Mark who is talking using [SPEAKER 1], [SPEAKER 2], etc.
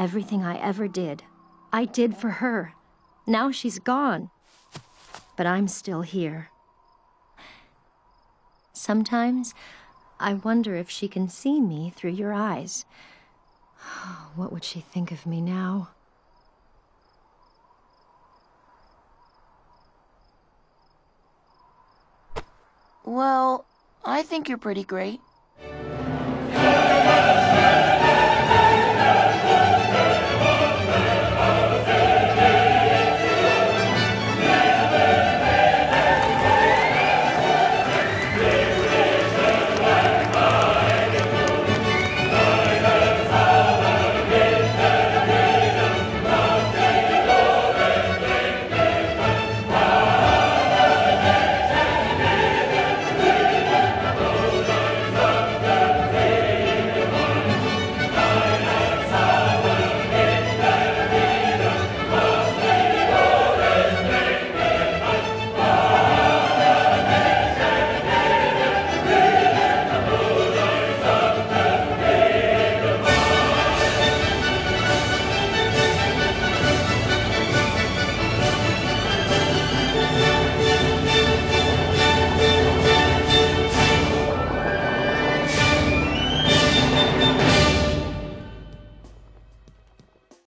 [SPEAKER 1] Everything I ever did, I did for her. Now she's gone. But I'm still here. Sometimes, I wonder if she can see me through your eyes. What would she think of me now?
[SPEAKER 2] Well, I think you're pretty great.